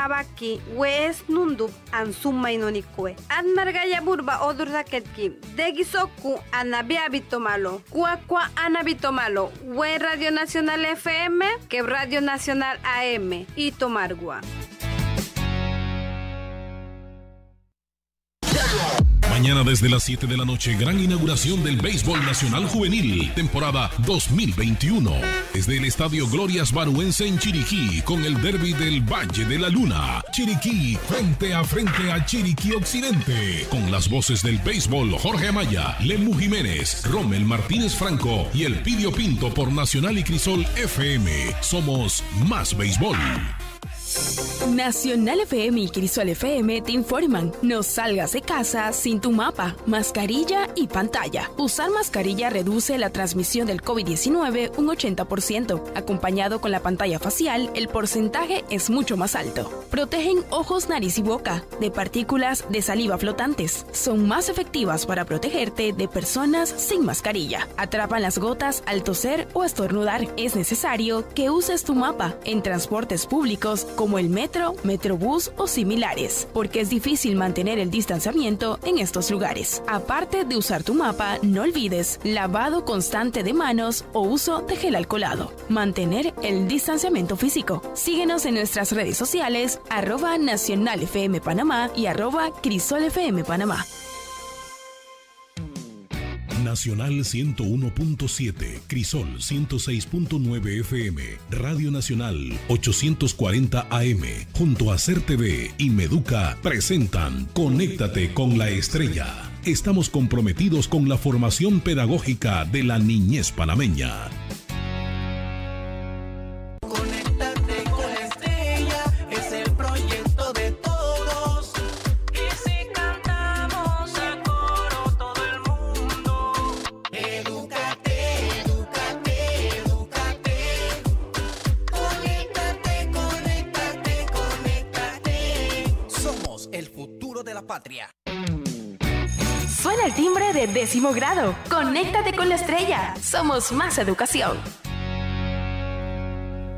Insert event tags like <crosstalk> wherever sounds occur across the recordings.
Ababaki, wes nundup an summainonikue. An margaya burba odur saketki, degisoku anabiabitomalo, cuacua anabitomalo, we Radio Nacional FM, que Radio Nacional AM, y Tomargua. Mañana desde las 7 de la noche, gran inauguración del Béisbol Nacional Juvenil, temporada 2021. Desde el Estadio Glorias Baruense en Chiriquí, con el derby del Valle de la Luna. Chiriquí, frente a frente a Chiriquí Occidente. Con las voces del béisbol Jorge Amaya, Lemu Jiménez, Rommel Martínez Franco y el Pidio Pinto por Nacional y Crisol FM. Somos más béisbol. Nacional FM y Crisol FM te informan. No salgas de casa sin tu mapa, mascarilla y pantalla. Usar mascarilla reduce la transmisión del COVID-19 un 80%. Acompañado con la pantalla facial, el porcentaje es mucho más alto. Protegen ojos, nariz y boca de partículas de saliva flotantes. Son más efectivas para protegerte de personas sin mascarilla. Atrapan las gotas al toser o estornudar. Es necesario que uses tu mapa en transportes públicos el metro, metrobús o similares, porque es difícil mantener el distanciamiento en estos lugares. Aparte de usar tu mapa, no olvides lavado constante de manos o uso de gel alcoholado. Mantener el distanciamiento físico. Síguenos en nuestras redes sociales, arroba Nacional Panamá y arroba Crisol Panamá. Nacional 101.7, Crisol 106.9 FM, Radio Nacional 840 AM, junto a Ser TV y Meduca presentan Conéctate con la Estrella. Estamos comprometidos con la formación pedagógica de la niñez panameña. Conéctate con la estrella. Somos más educación.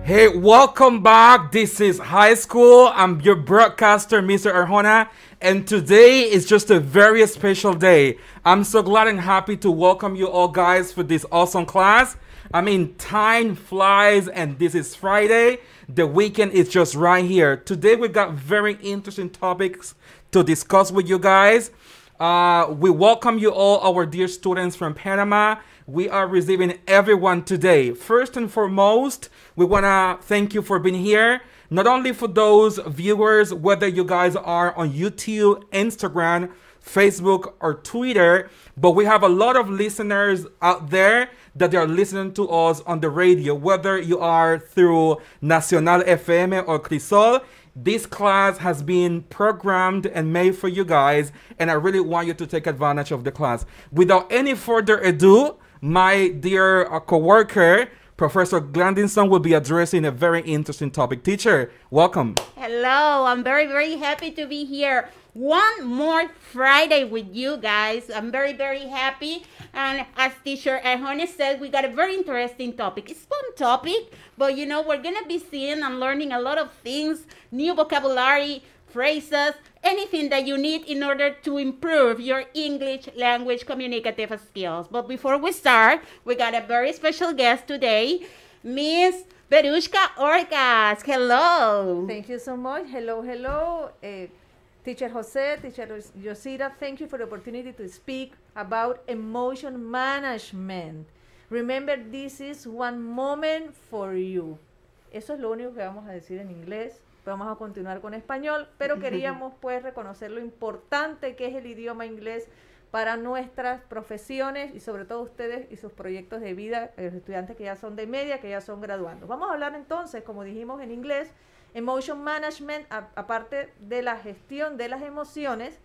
Hey, welcome back. This is high school. I'm your broadcaster, Mr. Arjona, and today is just a very special day. I'm so glad and happy to welcome you all guys for this awesome class. I mean, time flies, and this is Friday. The weekend is just right here. Today, we got very interesting topics to discuss with you guys. Uh, we welcome you all, our dear students from Panama. We are receiving everyone today. First and foremost, we want to thank you for being here. Not only for those viewers, whether you guys are on YouTube, Instagram, Facebook, or Twitter, but we have a lot of listeners out there that are listening to us on the radio, whether you are through Nacional FM or Crisol. This class has been programmed and made for you guys, and I really want you to take advantage of the class. Without any further ado, my dear uh, coworker, Professor Glandinson, will be addressing a very interesting topic. Teacher, welcome. Hello, I'm very, very happy to be here. One more Friday with you guys. I'm very, very happy. And as teacher Erjones said, we got a very interesting topic. It's fun topic, but you know, we're gonna be seeing and learning a lot of things, new vocabulary, phrases, anything that you need in order to improve your English language communicative skills. But before we start, we got a very special guest today, Miss Berushka Orcas. Hello. Thank you so much. Hello, hello. Uh, Teacher Jose, Teacher Yosira, thank you for the opportunity to speak about emotion management. Remember, this is one moment for you. Eso es lo único que vamos a decir en inglés. Vamos a continuar con español, pero <laughs> queríamos pues reconocer lo importante que es el idioma inglés para nuestras profesiones y sobre todo ustedes y sus proyectos de vida, los estudiantes que ya son de media, que ya son graduandos. Vamos a hablar entonces, como dijimos en inglés, Emotion Management, aparte de la gestión de las emociones,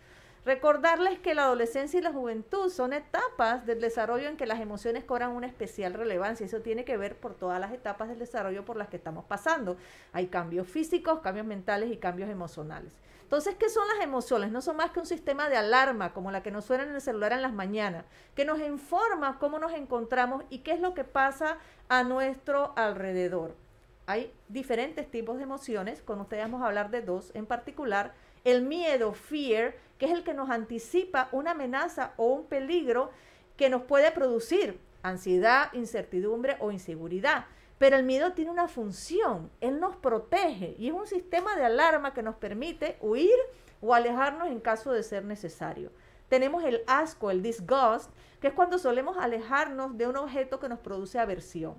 recordarles que la adolescencia y la juventud son etapas del desarrollo en que las emociones cobran una especial relevancia. Eso tiene que ver por todas las etapas del desarrollo por las que estamos pasando. Hay cambios físicos, cambios mentales y cambios emocionales. Entonces, ¿qué son las emociones? No son más que un sistema de alarma como la que nos suena en el celular en las mañanas, que nos informa cómo nos encontramos y qué es lo que pasa a nuestro alrededor. Hay diferentes tipos de emociones, con ustedes vamos a hablar de dos en particular, el miedo, fear, que es el que nos anticipa una amenaza o un peligro que nos puede producir ansiedad, incertidumbre o inseguridad. Pero el miedo tiene una función, él nos protege y es un sistema de alarma que nos permite huir o alejarnos en caso de ser necesario. Tenemos el asco, el disgust, que es cuando solemos alejarnos de un objeto que nos produce aversión.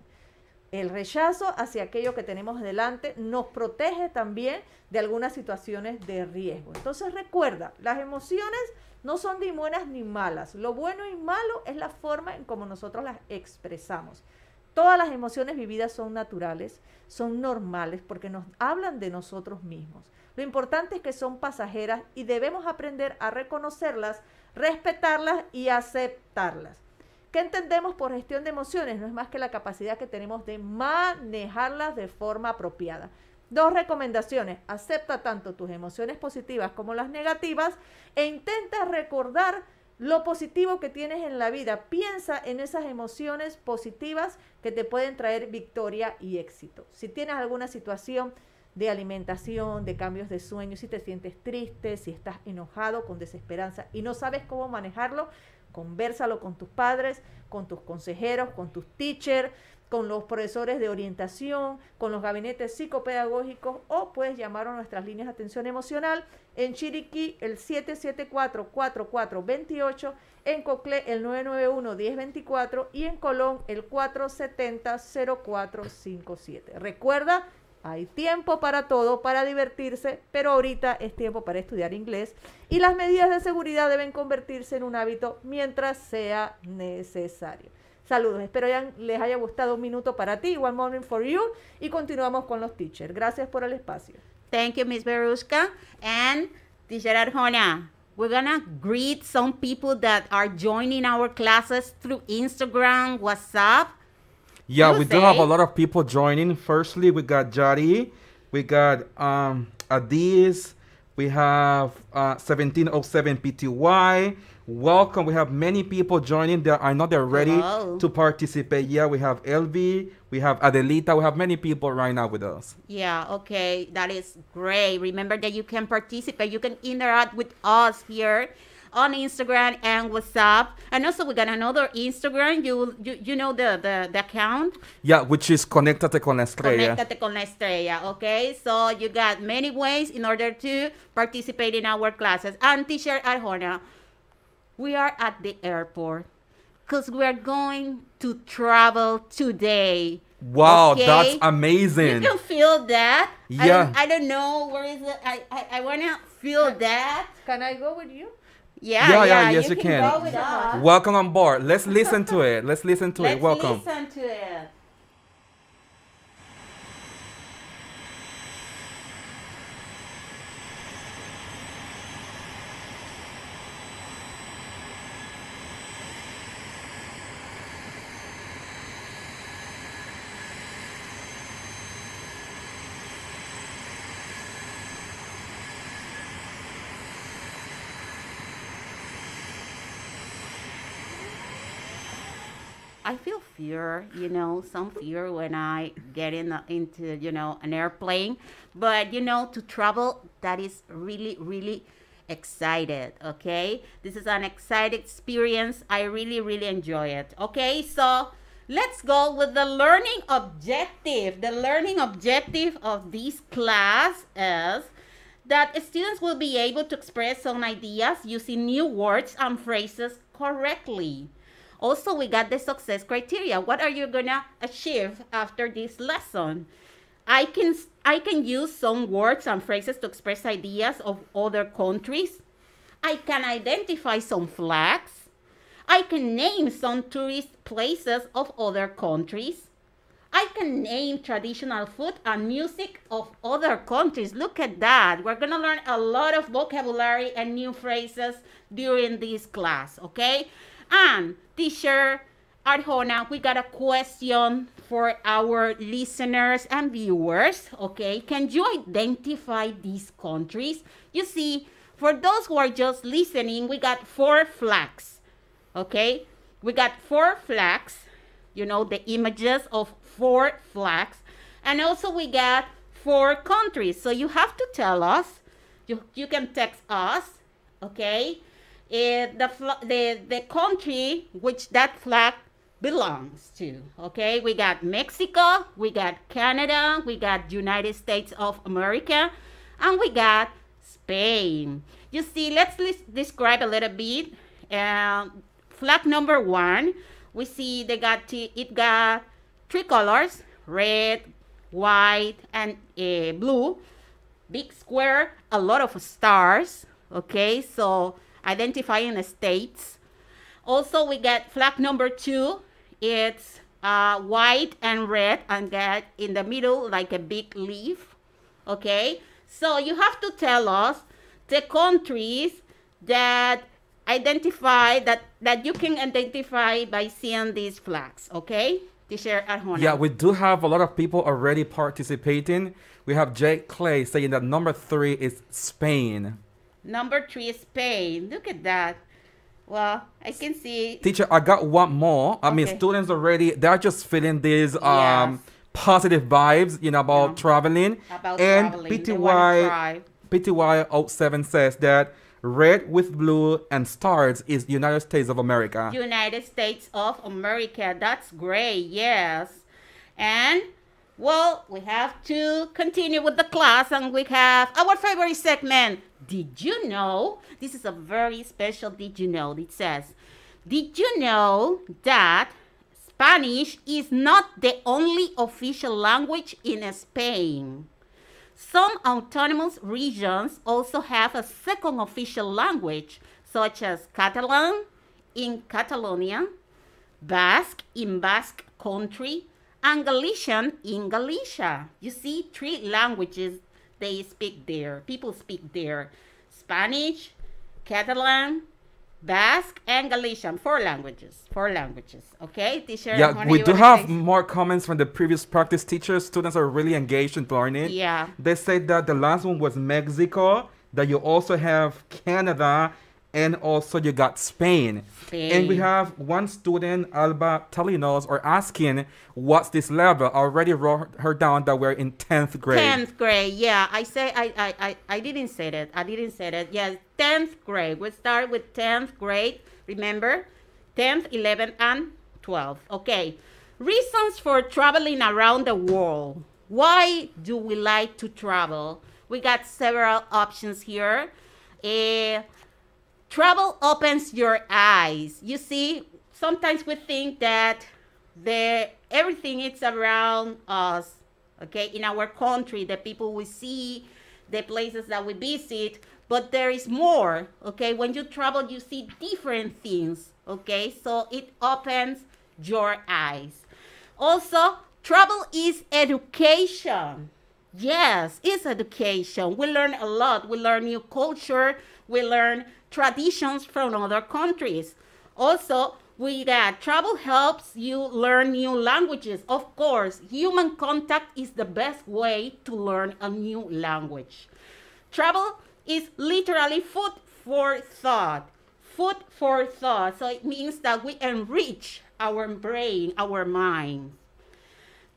El rechazo hacia aquello que tenemos delante nos protege también de algunas situaciones de riesgo. Entonces recuerda, las emociones no son ni buenas ni malas. Lo bueno y malo es la forma en cómo nosotros las expresamos. Todas las emociones vividas son naturales, son normales porque nos hablan de nosotros mismos. Lo importante es que son pasajeras y debemos aprender a reconocerlas, respetarlas y aceptarlas. ¿Qué entendemos por gestión de emociones? No es más que la capacidad que tenemos de manejarlas de forma apropiada. Dos recomendaciones. Acepta tanto tus emociones positivas como las negativas e intenta recordar lo positivo que tienes en la vida. Piensa en esas emociones positivas que te pueden traer victoria y éxito. Si tienes alguna situación de alimentación, de cambios de sueño, si te sientes triste, si estás enojado, con desesperanza y no sabes cómo manejarlo, conversalo con tus padres, con tus consejeros, con tus teachers, con los profesores de orientación, con los gabinetes psicopedagógicos o puedes llamar a nuestras líneas de atención emocional en Chiriquí el 774-4428, en Coclé el 991-1024 y en Colón el 470-0457. Recuerda, hay tiempo para todo, para divertirse, pero ahorita es tiempo para estudiar inglés y las medidas de seguridad deben convertirse en un hábito mientras sea necesario. Saludos, espero ya les haya gustado un minuto para ti, One Moment for You, y continuamos con los teachers. Gracias por el espacio. Thank you, Miss Beruska. And Teacher Arjona, we're gonna greet some people that are joining our classes through Instagram, WhatsApp. Yeah, we do have a lot of people joining. Firstly, we got Jari, we got um Adiz, we have uh 1707 PTY. Welcome. We have many people joining. There, I know they're ready Hello. to participate. Yeah, we have Elvi, we have Adelita, we have many people right now with us. Yeah, okay, that is great. Remember that you can participate, you can interact with us here on Instagram and WhatsApp. And also we got another Instagram. You you, you know the, the, the account? Yeah, which is Conectate con la Estrella. Conéctate con la estrella, okay? So you got many ways in order to participate in our classes. And teacher Arjona, we are at the airport because we are going to travel today. Wow, okay? that's You amazing. can feel that. I Yeah. don't, I don't know where is it. I, I, I want to feel that. Can I go with you? Yeah, Yeah, yeah, yeah, yes, you can. can. Us. Welcome on board. Let's listen to it. Let's listen to Let's it. Welcome. listen to it. I feel fear, you know, some fear when I get in the, into, you know, an airplane. But, you know, to travel, that is really, really excited, okay? This is an exciting experience. I really, really enjoy it, okay? So let's go with the learning objective. The learning objective of this class is that students will be able to express some ideas using new words and phrases correctly. Also, we got the success criteria. What are you gonna achieve after this lesson? I can I can use some words and phrases to express ideas of other countries. I can identify some flags. I can name some tourist places of other countries. I can name traditional food and music of other countries. Look at that. We're going to learn a lot of vocabulary and new phrases during this class, okay? And teacher Arjona, we got a question for our listeners and viewers, okay? Can you identify these countries? You see, for those who are just listening, we got four flags, okay? We got four flags, you know, the images of four flags. And also we got four countries. So you have to tell us. You, you can text us, okay? The, the, the country which that flag belongs to, okay? We got Mexico, we got Canada, we got United States of America, and we got Spain. You see, let's describe a little bit. Um, flag number one, we see they got it got three colors: red, white, and uh, blue. Big square, a lot of stars. Okay, so identifying the states. Also, we get flag number two. It's uh, white and red, and got in the middle like a big leaf. Okay, so you have to tell us the countries that identify that that you can identify by seeing these flags. Okay, Teacher Arjona. Yeah, we do have a lot of people already participating. We have Jake Clay saying that number three is Spain. Number three is Spain. Look at that. Well, I can see. Teacher, I got one more. I mean, students already, they're just feeling these um, Yes. positive vibes, you know, about Yeah. traveling. About and traveling. PTY. PTY 07 says that red with blue and stars is United States of America. United States of America. That's great, yes. And well, we have to continue with the class and we have our favorite segment. Did you know? This is a very special did you know? It says, Did you know that Spanish is not the only official language in Spain? Some autonomous regions also have a second official language, such as Catalan in Catalonia, Basque in Basque Country, and Galician in Galicia. You see, three languages they speak there. People speak there Spanish, Catalan, Basque, and Galician. Four languages. Four languages. Okay, teacher? Yeah, we do have more comments from the previous practice teachers. Students are really engaged in learning. Yeah. They said that the last one was Mexico, that you also have Canada, and also you got Spain. And we have one student, Alba, telling us or asking, what's this level? I already wrote her down that we're in 10th grade. 10th grade, yeah. I say I, I, I, I didn't say that. I didn't say that. Yes, 10th grade. We start with 10th grade. Remember? 10th, 11th, and 12th. Okay. Reasons for traveling around the world. Why do we like to travel? We got several options here. Eh, travel opens your eyes. You see, sometimes we think that the everything is around us. Okay, in our country, the people we see, the places that we visit, but there is more. Okay, when you travel, you see different things. Okay, so it opens your eyes. Also, travel is education. Yes, it's education. We learn a lot. We learn new culture. We learn traditions from other countries. Also, we got travel helps you learn new languages. Of course, human contact is the best way to learn a new language. Travel is literally food for thought. Food for thought. So it means that we enrich our brain, our mind.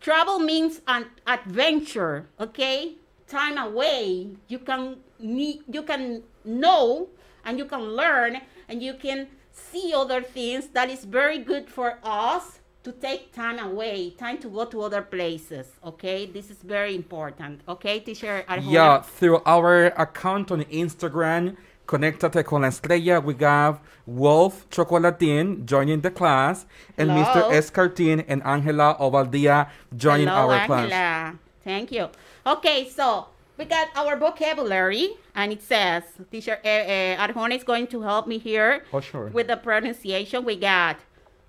Travel means an adventure, okay? Time away. You can you can know and you can learn and you can see other things that is very good for us to take time away, time to go to other places, okay? This is very important, okay, teacher Arjona? Yeah, through our account on Instagram, Conéctate con la Estrella, we have Wolf Chocolatin joining the class, and Hello. Mr. Escartin and Angela Ovaldia joining Hello, our class. Angela. Thank you. Okay, so we got our vocabulary, and it says, teacher uh, uh, Arjona is going to help me here Oh, sure. with the pronunciation. We got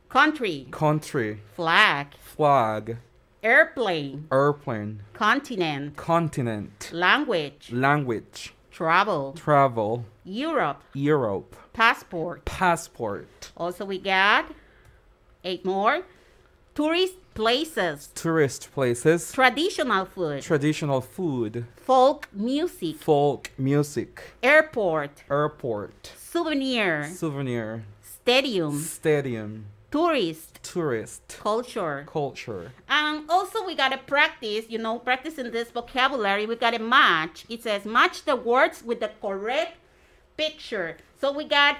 country, Country, flag, flag, airplane, airplane, continent, continent, language, language, travel, travel, Europe, Europe, passport. passport, Also, we got eight more. Tourist places, tourist places, traditional food, traditional food, folk music, folk music, airport, airport, souvenir, souvenir, stadium, stadium, tourist, tourist, culture. culture. And also we gotta practice, you know, practicing this vocabulary. We gotta match. It says match the words with the correct picture. So we got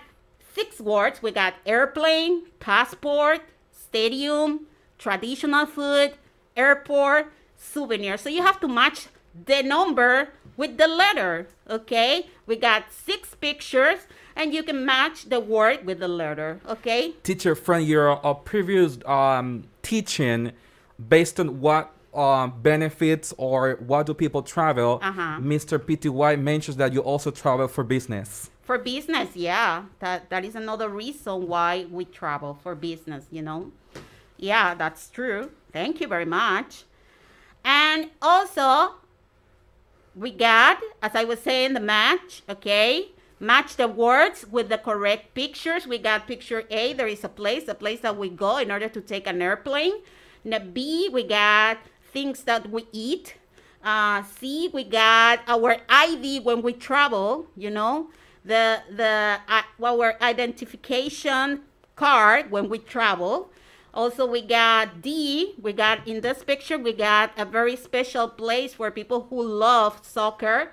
six words. We got airplane, passport, stadium, traditional food, airport, souvenir. So you have to match the number with the letter. Okay? We got six pictures and you can match the word with the letter. Okay? Teacher, from your uh, previous um, teaching, based on what um, benefits or what do people travel, Uh-huh. Mr. PTY mentions that you also travel for business. For business, yeah. That that is another reason why we travel for business, you know. Yeah, that's true. Thank you very much. And also we got, as I was saying, the match, okay? Match the words with the correct pictures. We got picture A, there is a place, a place that we go in order to take an airplane. Now B, we got things that we eat. Uh, C, we got our ID when we travel, you know, the the uh, our identification card when we travel. Also, we got D. We got in this picture, we got a very special place for people who love soccer.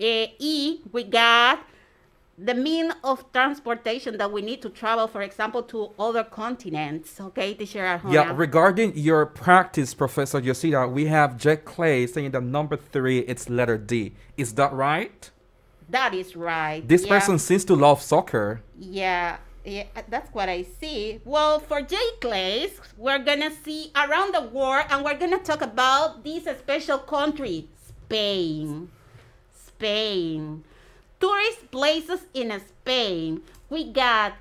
Eh, e, we got the mean of transportation that we need to travel, for example, to other continents. Okay, teacher Arjona? Yeah, regarding your practice, Professor Yosida, we have Jack Clay saying that number three, it's letter D. Is that right? that is right. This Yeah. person seems to love soccer. Yeah, yeah, uh, that's what I see. Well, for J Clays, we're gonna see around the world, and we're gonna talk about this special country, Spain. Spain. Tourist places in Spain. We got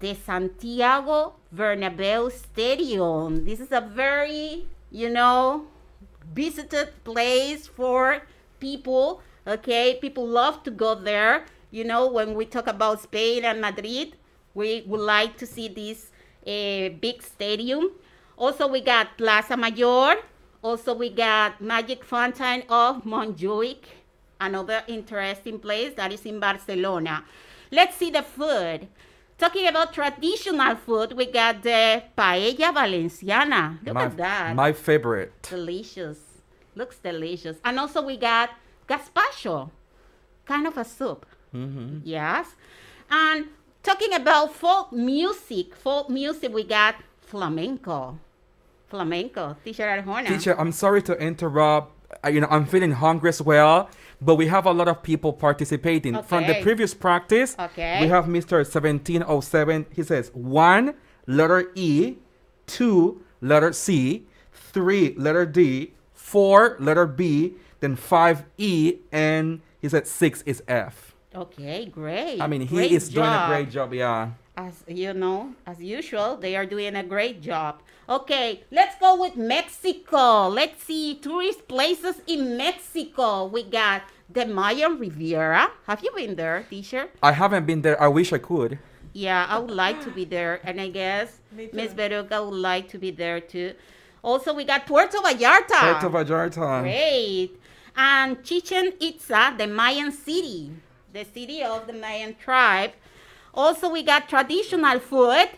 the Santiago Bernabeu Stadium. This is a very, you know, visited place for people. Okay, people love to go there. You know, when we talk about Spain and Madrid, we would like to see this uh, big stadium. Also, we got Plaza Mayor. Also, we got Magic Fountain of Montjuic, another interesting place that is in Barcelona. Let's see the food. Talking about traditional food, we got the paella valenciana. Look my, at that my favorite. delicious. Looks delicious. And also we got gazpacho, kind of a soup. Yes. And talking about folk music, folk music, we got flamenco. Flamenco. Teacher Arjona. Teacher, I'm sorry to interrupt. You know, I'm feeling hungry as well, but we have a lot of people participating. From the previous practice, Okay. we have Mr. 1707. He says one, letter E, two, letter C, three, letter D, four, letter B, then five, E, and he said six is F. Okay, great. I mean, he Great is doing a great job, yeah. As you know, as usual, they are doing a great job. Okay, let's go with Mexico. Let's see tourist places in Mexico. We got the Mayan Riviera. Have you been there, teacher? I haven't been there. I wish I could. Yeah, I would like to be there, and I guess Me too. Miss Veruca would like to be there too. Also, we got Puerto Vallarta. Puerto Vallarta. Great. And Chichen Itza, the Mayan city, the city of the Mayan tribe. Also, we got traditional food.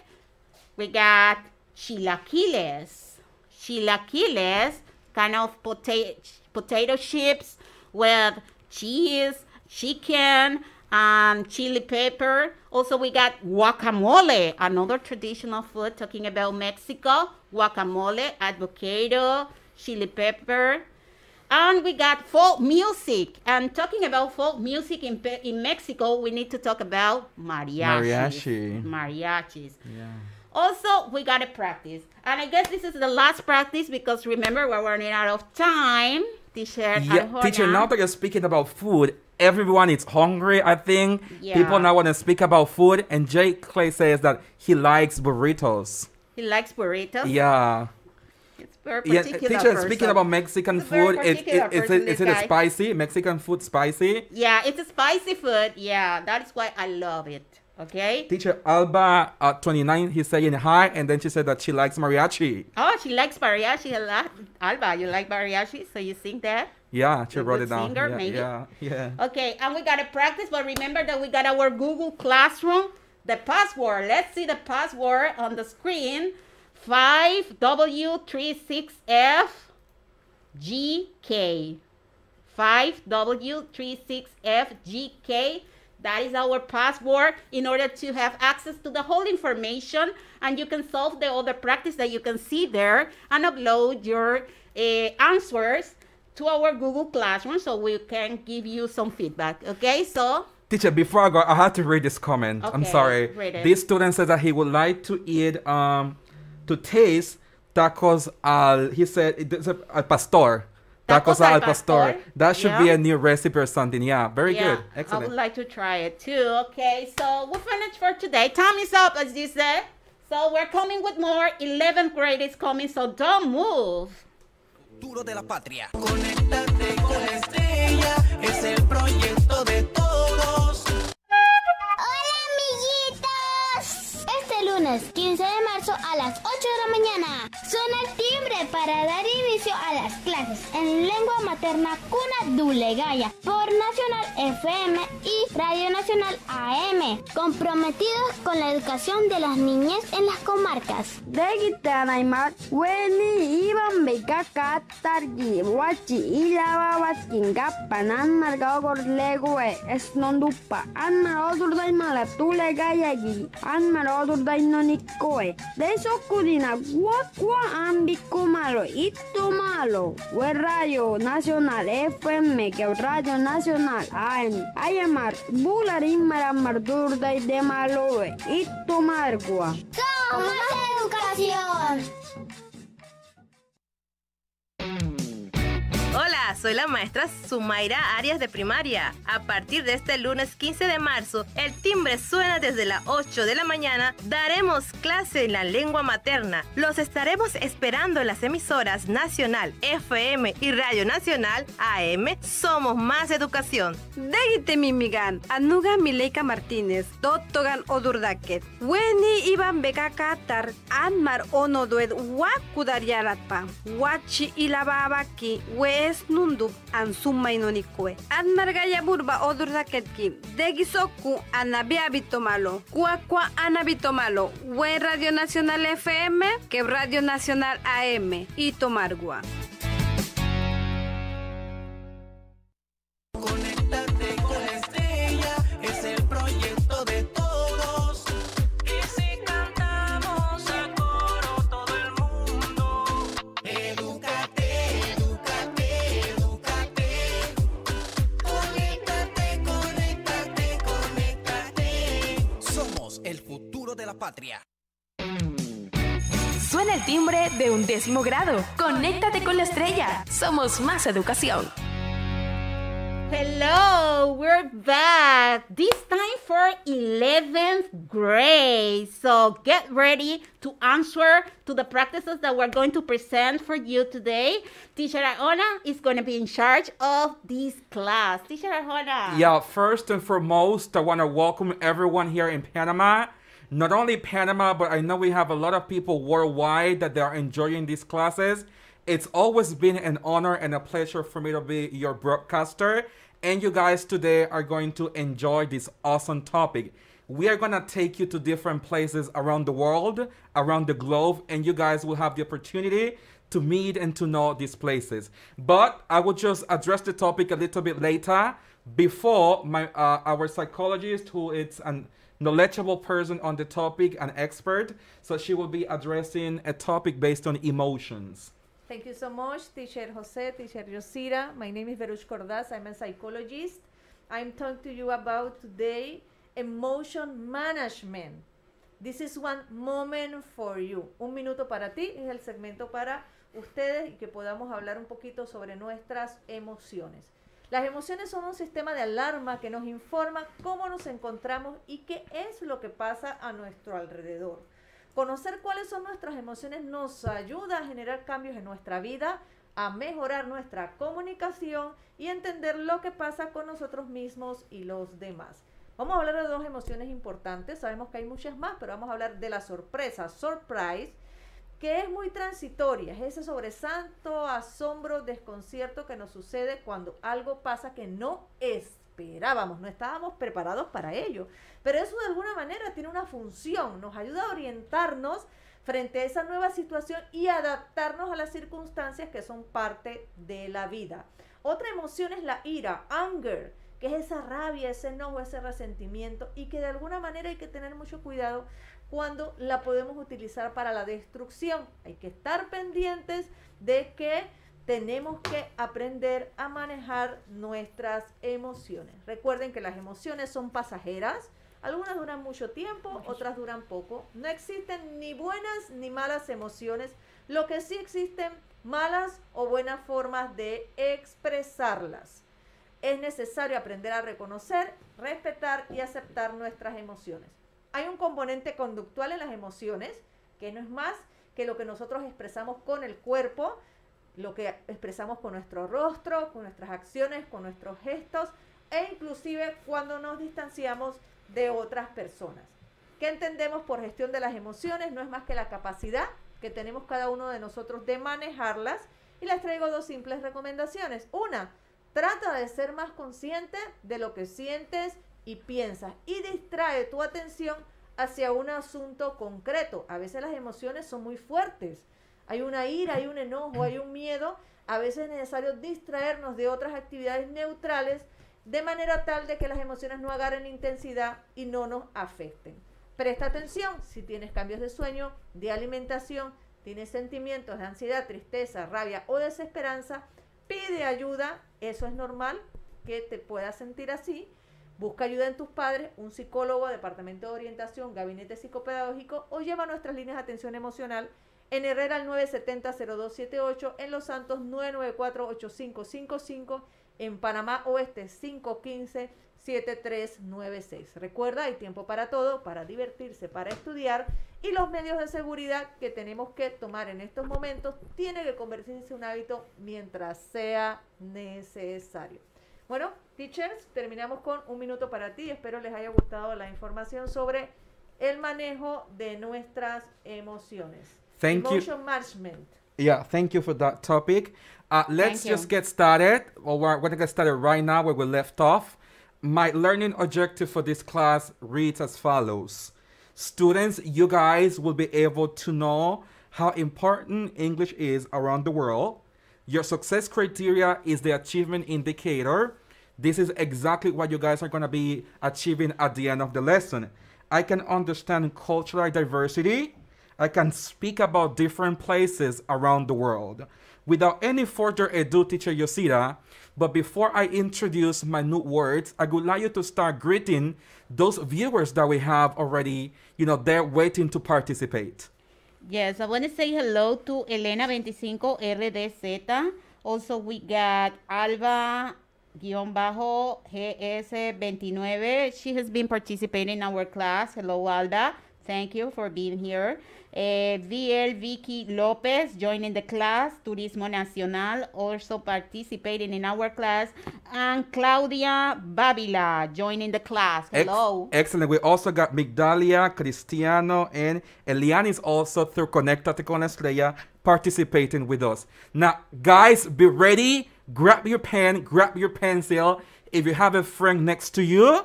We got chilaquiles. Chilaquiles, kind of potato potato chips with cheese, chicken, and chili pepper. Also, we got guacamole, another traditional food talking about Mexico. Guacamole, avocado, chili pepper. And we got folk music. And talking about folk music in, in Mexico, we need to talk about mariachi. Mariachi. Mariachis. Yeah. Also, we got to practice. And I guess this is the last practice because remember, we're running out of time. Teacher, Yeah, teacher, now that you're speaking about food, everyone is hungry, I think. Yeah. People now want to speak about food, and Jake Clay says that he likes burritos. He likes burritos. Yeah. It's very Yeah, teacher, person. speaking about Mexican food, it, particular it, is, it, is it guy. spicy? Mexican food spicy? Yeah, it's a spicy food. Yeah, that is why I love it. Okay. Teacher Alba at 29, he's saying hi, and then she said that she likes mariachi. Oh, she likes mariachi a lot. Alba, you like mariachi, so you sing that? Yeah, she wrote it down. singer, yeah, maybe? yeah, yeah. Okay, and we gotta practice, but remember that we got our Google Classroom. the password. Let's see the password on the screen. 5W36FGK. 5W36FGK. That is our password in order to have access to the whole information and you can solve the other practice that you can see there and upload your uh, answers to our Google Classroom so we can give you some feedback. Okay, so Teacher, before I go, I have to read this comment. I'm sorry. read it. This student says that he would like to eat, um, to taste tacos al. He said it- it's a, al pastor. Tacos al pastor? That should be a new recipe or something. Yeah, very yeah, good. I would like to try it too. Okay, so we're finished for today. Time is up, as you said. So we're coming with more. 11th grade is coming, so don't move. Futuro de la patria. Timbre para dar inicio a las clases en lengua materna Cuna Dulegaya por Nacional FM y Radio Nacional AM, comprometidos con la educación de las niñas en las comarcas. Degitanaimat, weni iban bekaka targi, wachi ilava watkinga panan margao gorlegue, es nondupa, an marodur dai malatule gayagi, an marodur dai nonikoe. De sokudina, guakua ambico malo, ito malo, we radio nacional FM, que radio nacional. AM, ayamar, bularin maramardur dai de maloe, ito margua. ¡Somos educación! Soy la maestra Sumaira Arias de primaria. A partir de este lunes 15 de marzo, el timbre suena desde las 8 de la mañana. Daremos clase en la lengua materna. Los estaremos esperando en las emisoras Nacional FM y Radio Nacional AM. Somos más educación. Degite mimigan, anuga Mileika Martínez, Dottogan Odurdaket, Weni Iban Beka Katar, Anmar Onodued Wakudar Yaratpa, Wachi Ilababaki, Wes Nundup, Ansuma Inonikue, Anmar Gayaburba Odurdaketki, Degisoku Anabiabitomalo, Cuacua Anabitomalo, We Radio Nacional FM, que Radio Nacional AM, y Tomargua. Décimo grado. Conéctate con la estrella. Somos más educación. Hello, we're back. This time for 11th grade. So get ready to answer to the practices that we're going to present for you today. Teacher Arjona is going to be in charge of this class. Teacher Arjona. Yeah, first and foremost, I want to welcome everyone here in Panama. Not only Panama, but I know we have a lot of people worldwide that they are enjoying these classes. It's always been an honor and a pleasure for me to be your broadcaster. And you guys today are going to enjoy this awesome topic. We are going to take you to different places around the world, around the globe, and you guys will have the opportunity to meet and to know these places. But I will just address the topic a little bit later before my uh, our psychologist, who is an knowledgeable person on the topic, an expert, so she will be addressing a topic based on emotions. Thank you so much, Teacher Jose, Teacher Yosira. My name is Verush Cordas. I'm a psychologist. I'm talking to you about today emotion management. This is one moment for you. Un minuto para ti es el segmento para ustedes y que podamos hablar un poquito sobre nuestras emociones. Las emociones son un sistema de alarma que nos informa cómo nos encontramos y qué es lo que pasa a nuestro alrededor. Conocer cuáles son nuestras emociones nos ayuda a generar cambios en nuestra vida, a mejorar nuestra comunicación y entender lo que pasa con nosotros mismos y los demás. Vamos a hablar de dos emociones importantes, sabemos que hay muchas más, pero vamos a hablar de la sorpresa, surprise, que es muy transitoria, es ese sobresalto, asombro, desconcierto que nos sucede cuando algo pasa que no esperábamos, no estábamos preparados para ello. Pero eso de alguna manera tiene una función, nos ayuda a orientarnos frente a esa nueva situación y adaptarnos a las circunstancias que son parte de la vida. Otra emoción es la ira, anger, que es esa rabia, ese enojo, ese resentimiento y que de alguna manera hay que tener mucho cuidado cuando la podemos utilizar para la destrucción. Hay que estar pendientes de que tenemos que aprender a manejar nuestras emociones. Recuerden que las emociones son pasajeras, algunas duran mucho tiempo, otras duran poco. No existen ni buenas ni malas emociones. Lo que sí existen malas o buenas formas de expresarlas. Es necesario aprender a reconocer, respetar y aceptar nuestras emociones. Hay un componente conductual en las emociones que no es más que lo que nosotros expresamos con el cuerpo, lo que expresamos con nuestro rostro, con nuestras acciones, con nuestros gestos e inclusive cuando nos distanciamos de otras personas. ¿Qué entendemos por gestión de las emociones? No es más que la capacidad que tenemos cada uno de nosotros de manejarlas. Y les traigo dos simples recomendaciones. Una, trata de ser más consciente de lo que sientes y piensas y distrae tu atención hacia un asunto concreto. A veces las emociones son muy fuertes. Hay una ira, hay un enojo, hay un miedo. A veces es necesario distraernos de otras actividades neutrales de manera tal de que las emociones no agarren intensidad y no nos afecten. Presta atención si tienes cambios de sueño, de alimentación, tienes sentimientos de ansiedad, tristeza, rabia o desesperanza, pide ayuda, eso es normal que te puedas sentir así. Busca ayuda en tus padres, un psicólogo, departamento de orientación, gabinete psicopedagógico o lleva nuestras líneas de atención emocional en Herrera al 970-0278, en Los Santos 994-8555 en Panamá Oeste 515-7396. Recuerda, hay tiempo para todo, para divertirse, para estudiar y los medios de seguridad que tenemos que tomar en estos momentos tiene que convertirse en un hábito mientras sea necesario. Bueno, teachers, terminamos con un minuto para ti. Espero les haya gustado la información sobre el manejo de nuestras emociones. Thank Emotion management. Yeah, thank you for that topic. Uh, let's Thank just you. get started. Well, we're going to get started right now where we left off. My learning objective for this class reads as follows Students, you guys will be able to know how important English is around the world. Your success criteria is the achievement indicator. This is exactly what you guys are going to be achieving at the end of the lesson. I can understand cultural diversity. I can speak about different places around the world. Without any further ado, teacher Yosida, but before I introduce my new words, I would like you to start greeting those viewers that we have already, you know, they're waiting to participate. Yes, I want to say hello to Elena25 RDZ. Also, we got Alba guión bajo GS29. She has been participating in our class. Hello, Alba. Thank you for being here. Eh, VL Vicky Lopez joining the class. Turismo Nacional also participating in our class. And Claudia Babila joining the class. Ex- Hello. excellent. We also got Migdalia, Cristiano, and Eliane is also through Conectate con Estrella participating with us. Now, guys, be ready. Grab your pen, grab your pencil. If you have a friend next to you,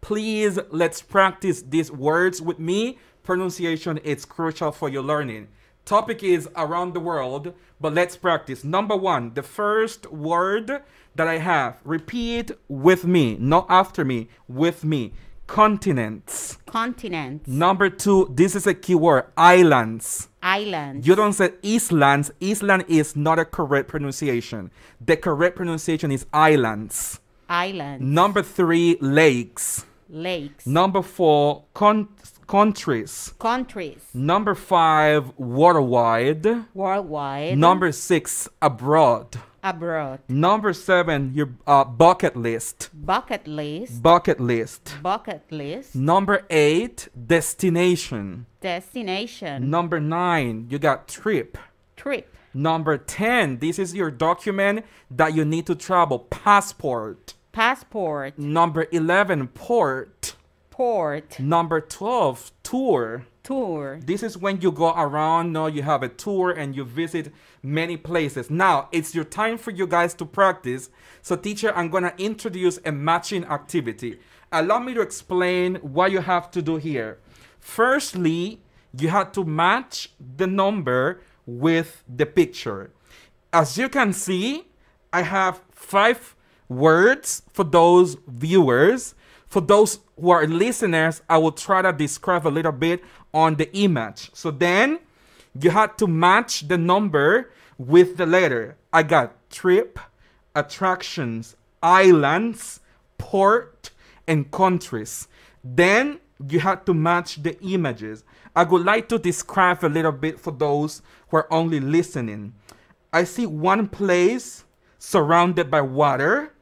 please let's practice these words with me. Pronunciation is crucial for your learning. Topic is around the world, but let's practice. Number one, the first word that I have, repeat with me, not after me, with me. Continents. Continents. Number two, this is a key word, islands. Islands. You don't say islands. Island is not a correct pronunciation. The correct pronunciation is islands. Islands. Number three, lakes. Lakes. Number four, con- countries. Countries. Number five, worldwide. Worldwide. Number six, abroad. Abroad. Number seven, your uh, bucket list. Bucket list. Bucket list. Bucket list. Number eight, destination. Destination. Number nine, you got trip. Trip. Number 10, this is your document that you need to travel, passport. Passport. Number 11, port. Port. Number 12, tour. Tour. This is when you go around, no, you have a tour and you visit many places. Now, it's your time for you guys to practice. So, teacher, I'm going to introduce a matching activity. Allow me to explain what you have to do here. Firstly, you have to match the number with the picture. As you can see, I have five words for those viewers. For those who are listeners, I will try to describe a little bit on the image. So then you had to match the number with the letter. I got trip, attractions, islands, port, and countries. Then you had to match the images. I would like to describe a little bit for those who are only listening. I see one place surrounded by water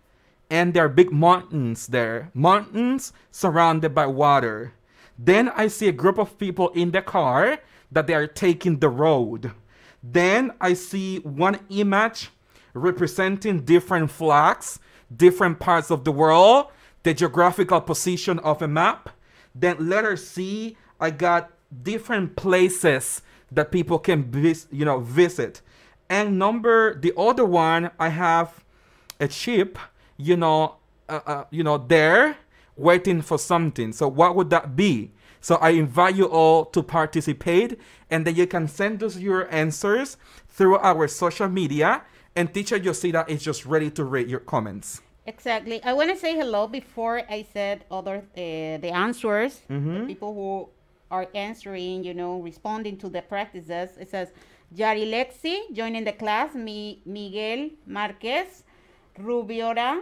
and there are big mountains there. Mountains surrounded by water. Then I see a group of people in the car that they are taking the road. Then I see one image representing different flags, different parts of the world, the geographical position of a map. Then letter C, I got different places that people can you know visit. And number the other one, I have a ship, you know, uh, uh, you know, there waiting for something. So what would that be? So I invite you all to participate, and then you can send us your answers through our social media. And teacher Yosida is just ready to read your comments. Exactly. I want to say hello before I said other uh, the answers. The people who are answering, you know, responding to the practices. It says Yari Lexi joining the class. Mi, Miguel Marquez, Rubiora,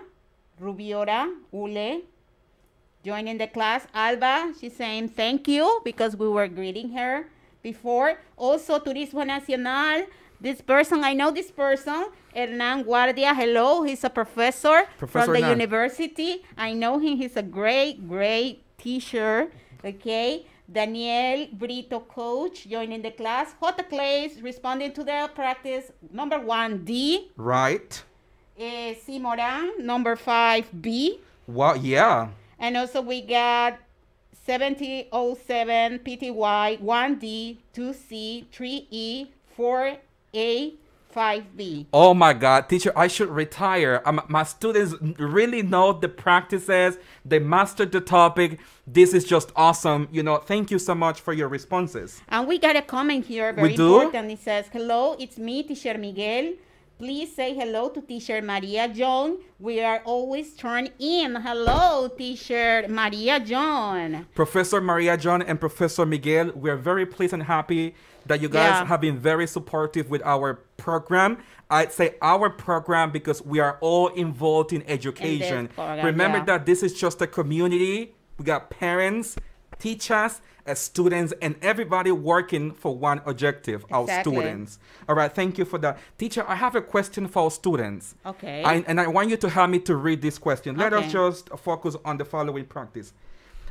Rubiora, Ule joining the class. Alba, she's saying thank you because we were greeting her before. Also, Turismo Nacional. This person, I know this person, Hernan Guardia. Hello, he's a professor, Professor from the Hernan. university. I know him. He's a great, great teacher. Okay. Daniel Brito, coach, joining the class. Jota Clays, responding to the practice. Number one, D. Right? Uh, C. Moran, number five, B. Well, yeah. And also we got 7007 PTY 1D 2C 3E 4A 5B. Oh my God, teacher, I should retire. Um, my students really know the practices, they mastered the topic. This is just awesome. You know, thank you so much for your responses. And we got a comment here, very do? important. It says, Hello, it's me, Teacher Miguel. Please say hello to Teacher Maria John. We are always turned in. Hello, Teacher Maria John. Professor Maria John and Professor Miguel, we're very pleased and happy that you guys Yeah. have been very supportive with our program. I'd say our program because we are all involved in education. program, Remember yeah. that this is just a community. We got parents, teachers, as students, and everybody working for one objective, our students. All right, thank you for that. Teacher, I have a question for our students. Okay. I, and I want you to help me to read this question. Let us just focus on the following practice.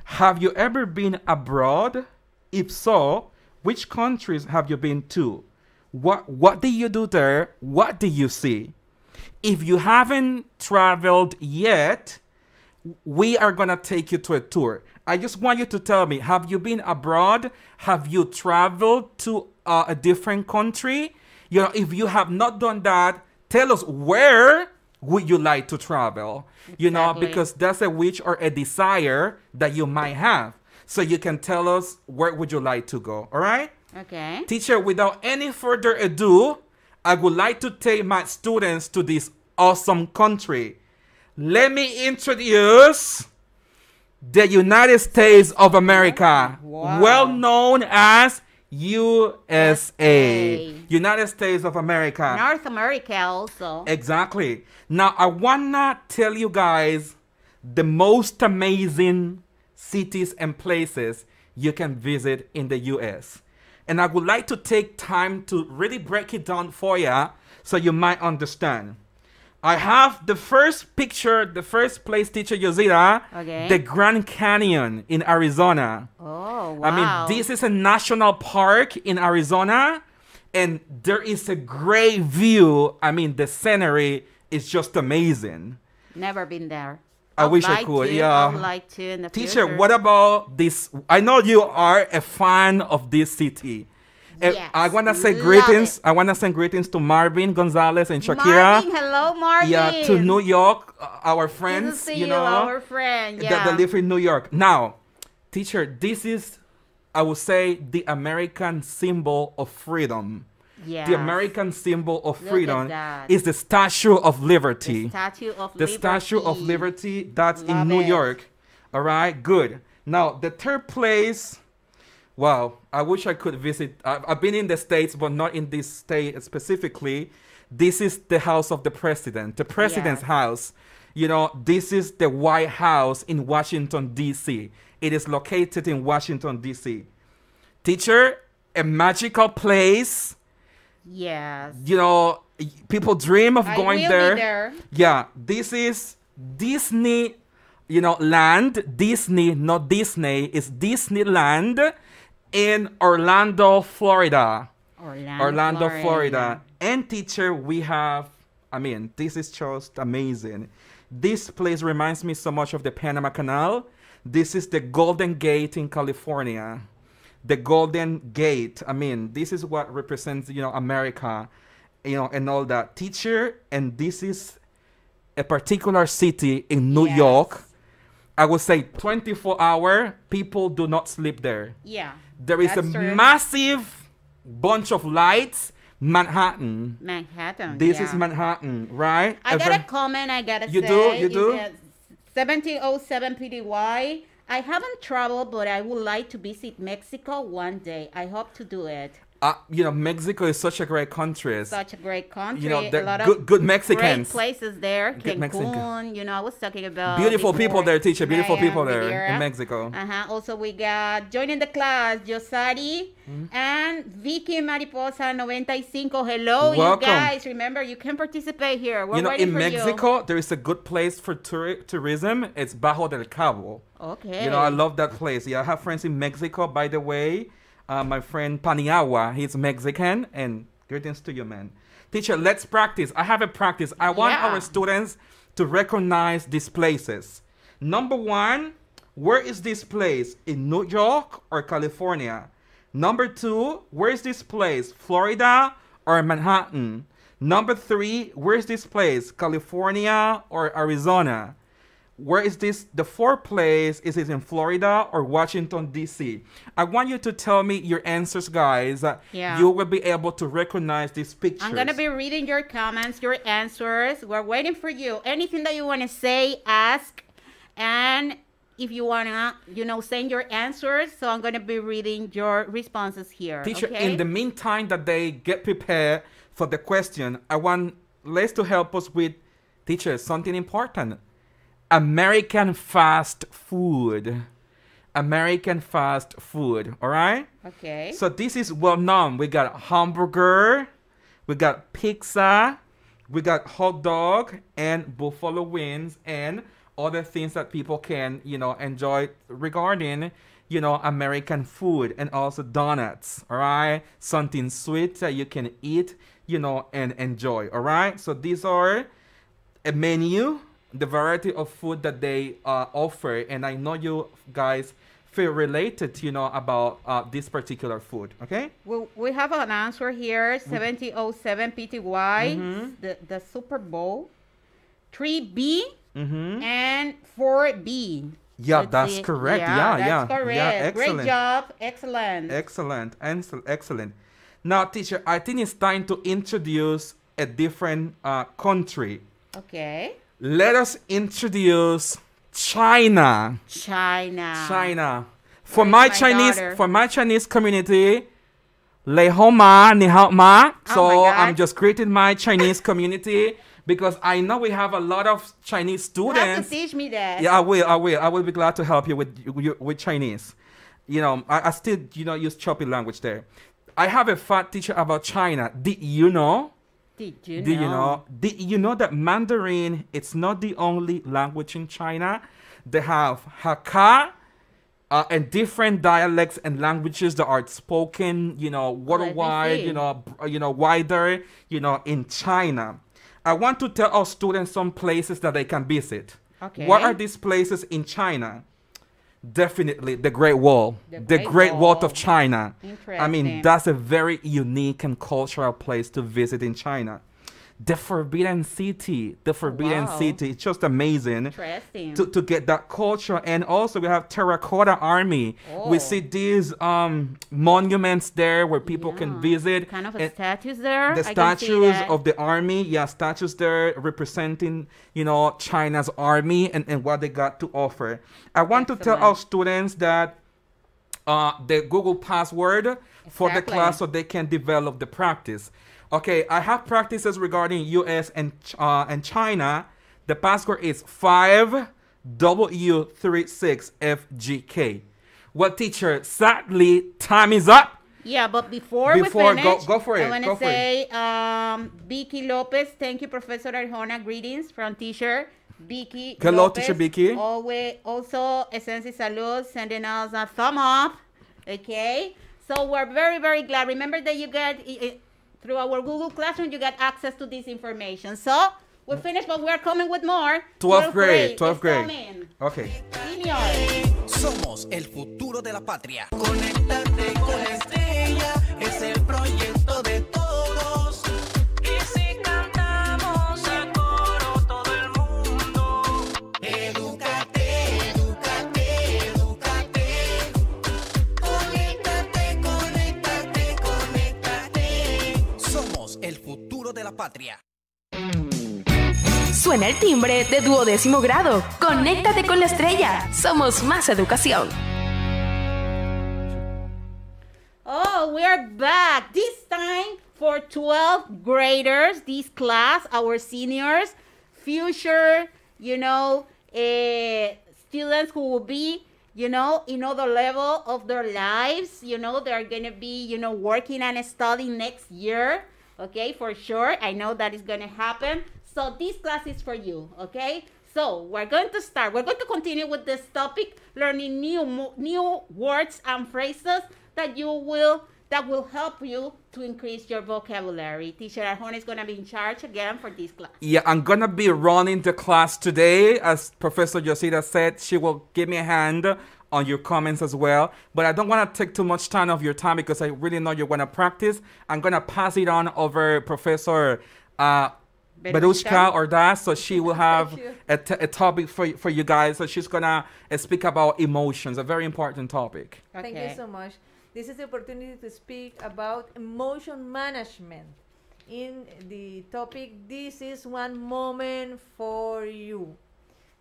Have you ever been abroad? If so, which countries have you been to? What what did you do there? What did you see? If you haven't traveled yet, we are going to take you to a tour. I just want you to tell me have you been abroad? Have you traveled to uh, a different country? You know, if you have not done that, tell us where would you like to travel? You know, because that's a wish or a desire that you might have. So you can tell us where would you like to go, all right? Okay. Teacher, without any further ado, I would like to take my students to this awesome country. Let me introduce the United States of America, Wow. well known as USA. USA. United States of America. North America also. Exactly. Now, I wanna tell you guys the most amazing cities and places you can visit in the US. And I would like to take time to really break it down for you so you might understand. I have the first picture, the first place, teacher Yozira, Okay. the Grand Canyon in Arizona. Oh, wow. I mean, this is a national park in Arizona, and there is a great view. I mean, the scenery is just amazing. Never been there. I I'd wish I could. to. Yeah. I'd like to in the Teacher, future. what about this? I know you are a fan of this city. Uh, Yes, I want to say love greetings. it. I want to send greetings to Marvin Gonzalez and Shakira. Marvin, hello, Marvin. Yeah, to New York, uh, our friends, see you know, our friend. that, Yeah. that live in New York. Now, teacher, this is, I would say, the American symbol of freedom. Yes. The American symbol of Look freedom is the Statue of Liberty. Statue of liberty. the Liberty. Statue of Liberty, that's in New it. York. All right, good. Now, the third place, wow, I wish I could visit. I've, I've been in the States, but not in this state specifically. This is the house of the president, the president's Yes. house. You know, this is the White House in Washington, D.C. It is located in Washington, D.C. Teacher, a magical place. Yes. You know, people dream of I going will be there. there. Yeah, this is Disney, you know, land. Disney, not Disney, it's Disneyland in Orlando, Florida. Orlando, Orlando, Florida. And teacher, we have, I mean, this is just amazing. This place reminds me so much of the Panama Canal. This is the Golden Gate in California. The Golden Gate. I mean, this is what represents, you know, America, you know, and all that. Teacher, and this is a particular city in New Yes. York. I would say 24 hour, people do not sleep there. Yeah. There is a true. massive bunch of lights. Manhattan. Manhattan. This yeah. is Manhattan, right? I got a comment I gotta You say. do? You do? 1707 PDY. I haven't traveled, but I would like to visit Mexico one day. I hope to do it. Uh, you know, Mexico is such a great country. Such a great country. You know, a lot good- of good Mexicans. Great places there. Good Mexican. You know, I was talking about Beautiful people there, teacher. Beautiful Yeah, people there Riviera. in Mexico. Uh-huh. Also, we got joining the class, Josari Mm-hmm. and Vicky Mariposa 95. Hello, Welcome. you guys. Remember, you can participate here. We're you know, in Mexico, there is a good place for touri- tourism. It's Bajo del Cabo. Okay. You know, I love that place. Yeah, I have friends in Mexico, by the way. Uh, my friend Paniagua, he's Mexican, and greetings to you, man. Teacher, let's practice. I have a practice. I want Yeah. our students to recognize these places. Number one, where is this place? In New York or California? Number two, where is this place? Florida or Manhattan? Number three, where is this place? California or Arizona? Where is this? The fourth place is it in Florida or Washington D.C. I want you to tell me your answers, guys. Yeah. You will be able to recognize these pictures. I'm gonna be reading your comments, your answers. We're waiting for you. Anything that you wanna say, ask, and if you wanna, you know, send your answers. So I'm gonna be reading your responses here. Teacher, okay? in the meantime that they get prepared for the question, I want Les to help us with, teacher, something important. American fast food. American fast food, all right? okay. So this is well known. We got hamburger, we got pizza, we got hot dog and buffalo wings and other things that people can, you know, enjoy regarding, you know, American food and also donuts, all right? Something sweet that you can eat, you know, and enjoy, all right? So these are a menu, the variety of food that they uh, offer, and I know you guys feel related, you know, about uh, this particular food. Okay? Well, we have an answer here 7007 PTY, Mm-hmm. the, the Super Bowl, 3B, Mm-hmm. and 4B. Yeah, Let's that's see. correct. Yeah, Yeah, that's yeah, correct. yeah. Great Excellent. job. Excellent. Excellent, excellent, excellent. Now, teacher, I think it's time to introduce a different uh, country. okay. Let us introduce China. China. China. For my my Chinese, daughter? for my Chinese community, Lei Hou Ma, Ni Hao Ma. Oh so Oh I'm just greeting my Chinese community because I know we have a lot of Chinese You have to students. teach me that. Yeah, I will. I will. I will be glad to help you with with, with Chinese. You know, I, I still you know use choppy language there. I have a fat teacher about China. Did you know? Did you know? you know? Did you know that Mandarin? It's not the only language in China. They have Hakka. Uh, and different dialects and languages that are spoken, you know, worldwide, you know, you know, wider, you know, in China. I want to tell our students some places that they can visit. Okay. What are these places in China? Definitely the Great Wall. The The, Great Great, Wall. Wall. of China. I mean, that's a very unique and cultural place to visit in China. The Forbidden City. The Forbidden wow. City. It's just amazing Interesting. to, to get that culture and also we have terracotta army we Oh. see these um monuments there where people can visit kind of statues there. the statues of the army yeah statues there representing you know china's army and, and what they got to offer i want to tell our students that uh, the Google password for the class so they can develop the practice. Okay, I have practices regarding US and uh, and China. The password is 5W36FGK. Well, teacher, sadly, time is up. Yeah, but before, Before- we go- finish, go for it. I want to say, um, Vicky Lopez, thank you, Professor Arjona. Greetings from teacher Vicky. Hello, Lopez. teacher Vicky. Always, also, Esencia Salud sending us a thumb up. Okay, so we're very, very glad. Remember that you get through our Google Classroom, you get access to this information. So we finished, but we're coming with more. 12th grade, 12th is grade. coming. Okay. Somos el futuro de la patria. Conéctate con la estrella, es el proyecto patria. Suena el timbre de duodécimo grado. Conéctate con la estrella. Somos más educación. Oh, we're back. This time for 12th graders, this class, our seniors, future, you know, eh, students who will be, you know, in other level of their lives. You know, they're going to be, you know, working and studying next year. Okay, for sure. I know that is going to happen. So this class is for you. Okay. So we're going to start. We're going to continue with this topic, learning new new words and phrases that you will that will help you to increase your vocabulary. Teacher Arjona is going to be in charge again for this class. Yeah, I'm gonna be running the class today. As Professor Yosida said, she will give me a hand on your comments as well. But I don't want to take too much time of your time because I really know you're gonna practice. I'm gonna pass it on over Professor uh, Berushka. Berushka or that, so she will <laughs> have you. a, t- a topic for for you guys. So she's gonna uh, speak about emotions, a very important topic. Thank you so much. This is the opportunity to speak about emotion management. In the topic, this is one moment for you.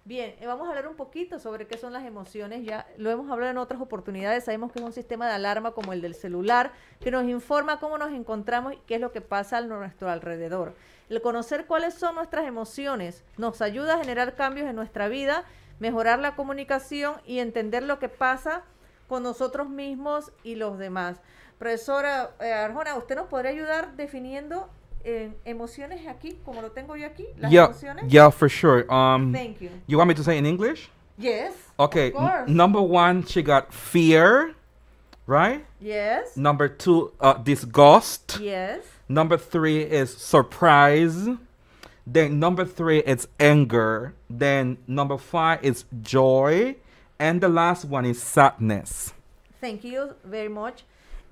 Bien, eh, vamos a hablar un poquito sobre qué son las emociones. Ya lo hemos hablado en otras oportunidades. Sabemos que es un sistema de alarma como el del celular que nos informa cómo nos encontramos y qué es lo que pasa a nuestro alrededor. El conocer cuáles son nuestras emociones nos ayuda a generar cambios en nuestra vida, mejorar la comunicación y entender lo que pasa con nosotros mismos y los demás. Profesora eh, Arjona, ¿usted nos podría ayudar definiendo eh, emociones aquí, como lo tengo yo aquí? Las yeah, emociones. yeah, for sure. Um, Thank you. you want me to say in English? Yes. Okay. Of number one, she got fear, right? yes. Number two, uh, disgust. Yes. Number three is surprise. Then number three is anger. Then number five is joy. And the last one is sadness. Thank you very much.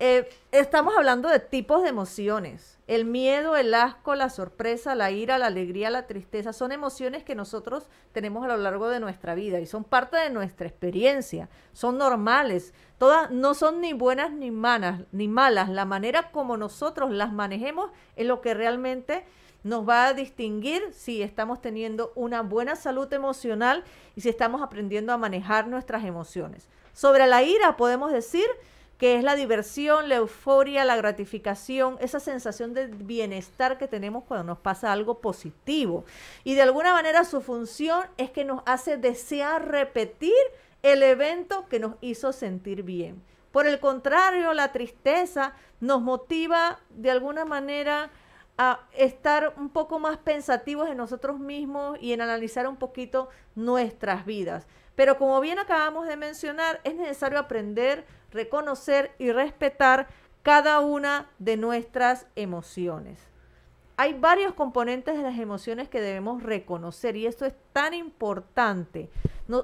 Eh, estamos hablando de tipos de emociones. El miedo, el asco, la sorpresa, la ira, la alegría, la tristeza son emociones que nosotros tenemos a lo largo de nuestra vida y son parte de nuestra experiencia. Son normales. Todas no son ni buenas ni malas, ni malas. La manera como nosotros las manejemos es lo que realmente nos va a distinguir si estamos teniendo una buena salud emocional y si estamos aprendiendo a manejar nuestras emociones. Sobre la ira podemos decir que es la diversión, la euforia, la gratificación, esa sensación de bienestar que tenemos cuando nos pasa algo positivo. Y de alguna manera su función es que nos hace desear repetir el evento que nos hizo sentir bien. Por el contrario, la tristeza nos motiva de alguna manera a estar un poco más pensativos en nosotros mismos y en analizar un poquito nuestras vidas. Pero como bien acabamos de mencionar, es necesario aprender, reconocer y respetar cada una de nuestras emociones. hay varios componentes de las emociones que debemos reconocer y esto es tan importante.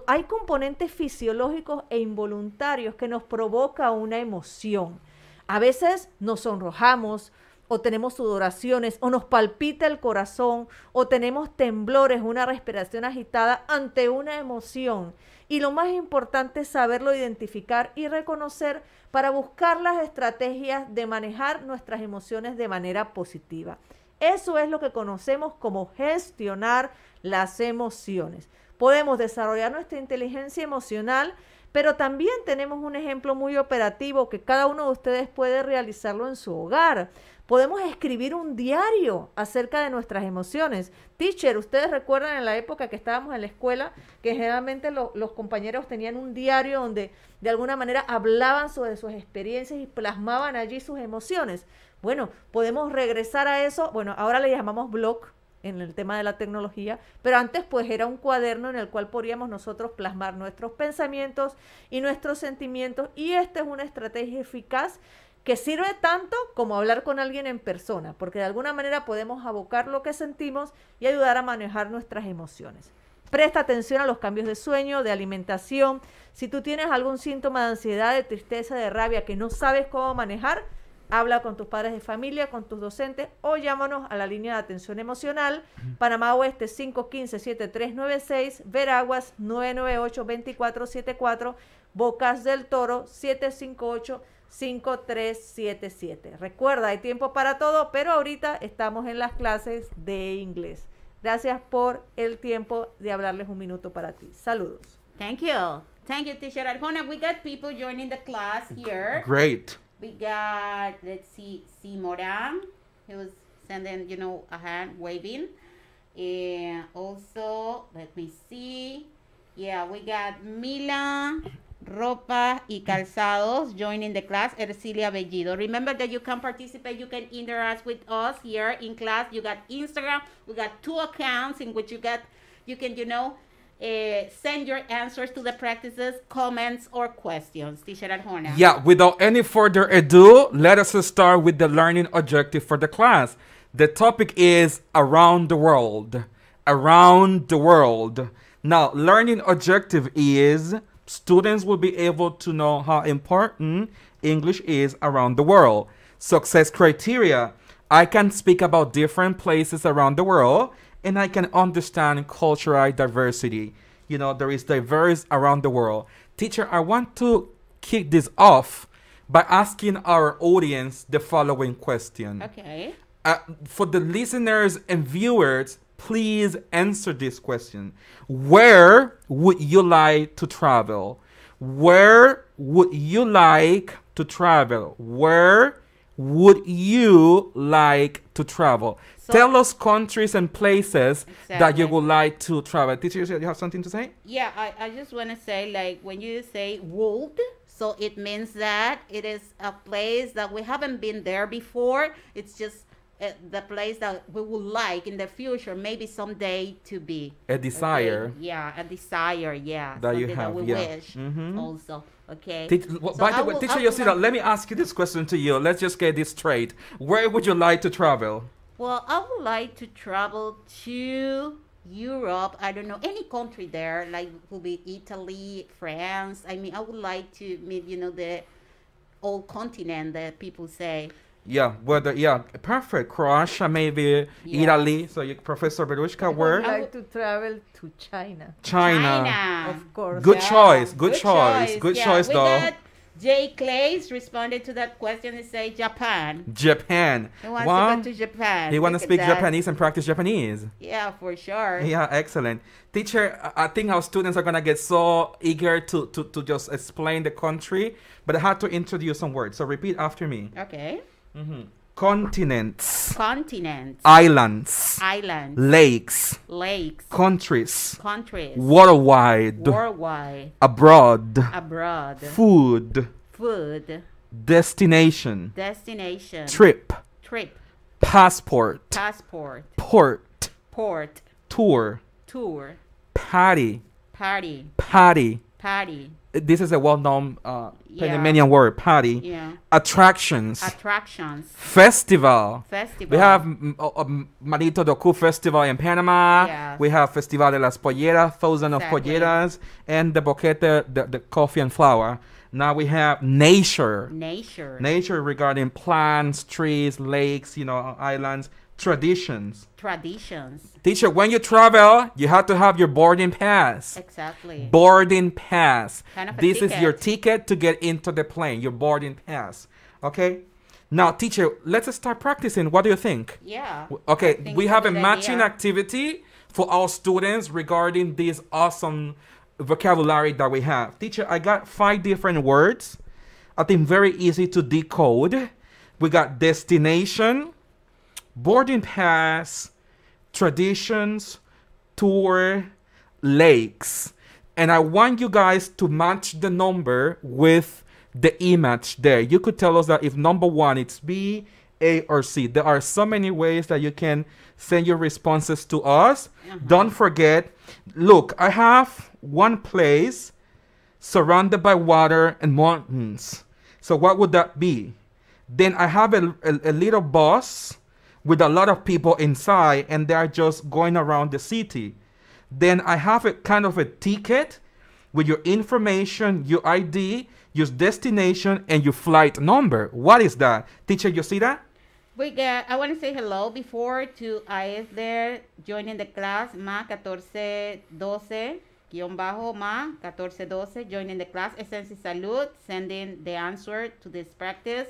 Hay componentes fisiológicos e involuntarios que nos provoca una emoción. A veces nos sonrojamos o tenemos sudoraciones o nos palpita el corazón o tenemos temblores, una respiración agitada ante una emoción. Y lo más importante es saberlo identificar y reconocer para buscar las estrategias de manejar nuestras emociones de manera positiva. Eso es lo que conocemos como gestionar las emociones. Podemos desarrollar nuestra inteligencia emocional, pero también tenemos un ejemplo muy operativo que cada uno de ustedes puede realizarlo en su hogar. Podemos escribir un diario acerca de nuestras emociones. Teacher, ustedes recuerdan en la época que estábamos en la escuela que generalmente lo- los compañeros tenían un diario donde de alguna manera hablaban sobre sus experiencias y plasmaban allí sus emociones. Bueno, podemos regresar a eso. Bueno, ahora le llamamos blog en el tema de la tecnología, pero antes pues era un cuaderno en el cual podríamos nosotros plasmar nuestros pensamientos y nuestros sentimientos y esta es una estrategia eficaz que sirve tanto como hablar con alguien en persona, porque de alguna manera podemos abocar lo que sentimos y ayudar a manejar nuestras emociones. Presta atención a los cambios de sueño, de alimentación. Si tú tienes algún síntoma de ansiedad, de tristeza, de rabia que no sabes cómo manejar, habla con tus padres de familia, con tus docentes o llámanos a la línea de atención emocional Panamá Oeste 515-7396, Veraguas 998-2474, Bocas del Toro 758-5377. Recuerda, hay tiempo para todo, pero ahorita estamos en las clases de inglés. Gracias por el tiempo de hablarles un minuto para ti. Saludos. Thank you. Thank you, teacher Arjona. We got people joining the class here. Great. We got, let's see, C. Moran, he was sending, you know, a hand waving. And also, let me see. Yeah, we got Mila, Ropa y Calzados joining the class, Ercilia Bellido. Remember that you can participate, you can interact with us here in class. You got Instagram, we got two accounts in which you got, you can, you know, uh, send your answers to the practices, comments, or questions. Teacher Arjona. Yeah, without any further ado, let us start with the learning objective for the class. The topic is around the world. Around the world. Now, learning objective is students will be able to know how important English is around the world. Success criteria I can speak about different places around the world and I can understand cultural diversity. You know, there is diverse around the world. Teacher, I want to kick this off by asking our audience the following question. Okay. Uh, for the listeners and viewers, please answer this question. Where would you like to travel? Where would you like to travel? Where would you like to travel? So- Tell us countries and places that you would like to travel. Teacher, you have something to say? Yeah, I, I just want to say, like, when you say world, so it means that it is a place that we haven't been there before. It's just the place that we would like in the future, maybe someday to be. A okay? desire. Yeah, a desire, yeah. That you something have, we yeah. wish Mhm. also. Okay. Teach- w- So by I the way, will- teacher would like- let me ask you this question to you. Let's just get this straight. Where would you like to travel? Well, I would like to travel to Europe. I don't know any country there, like will be Italy, France. I mean, I would like to meet, you know, the old continent that people say. Yeah, whether yeah, perfect. Croatia, maybe Yes. Italy. So, you, Professor Berushka, I would where? like to travel to China. China. China. Of course. Good Yeah, choice. Good, choice. Good yeah. choice, we though. Got Jay Clays responded to that question and say Japan. Japan. He wants Wow. to go to Japan. He want to speak. Japanese and practice Japanese. Yeah, for sure. Yeah, excellent. Teacher, I I think our students are gonna get so eager to, to, to just explain the country, but I had to introduce some words. So repeat after me. Okay. Continents, Continents, islands, islands, lakes, lakes, countries, countries, worldwide, worldwide, abroad, abroad, food, food, destination, destination, trip, trip, passport, passport, port, port, tour, tour, party, party, party, party, this is a well-known uh, Yeah. Panamanian word, party. Yeah. Attractions, Attractions. festival. Festival. We have um, Manito de Ocú Festival in Panama. Yes. We have Festival de las Polleras, Thousand of Polleras, and the Boquete, the, the coffee and flower. Now we have nature. Nature. Nature regarding plants, trees, lakes, you know, islands, traditions. Traditions. Teacher, when you travel, you have to have your boarding pass. Exactly. Boarding pass. Kind of a this is your ticket. ticket to get into the plane, your boarding pass. Okay? Now, teacher, let's start practicing. What do you think? yeah. Okay, think we have a matching idea. activity for our students regarding this awesome vocabulary that we have. Teacher, I got five different words. I think very easy to decode. We got destination, boarding pass, traditions, tour, lakes. And I want you guys to match the number with the image there. You could tell us that if number one it's B, A, or C. There are so many ways that you can send your responses to us. Uh-huh. Don't forget, look, I have one place surrounded by water and mountains. So what would that be? Then I have a, a, a little bus with a lot of people inside and they are just going around the city. Then I have a kind of a ticket with your information, your ID, your destination, and your flight number. What is that? Teacher, you see that? We got, I want to say hello before to IS there joining the class, Ma 1412, guión bajo Ma 1412, joining the class. Essence Salud, sending the answer to this practice.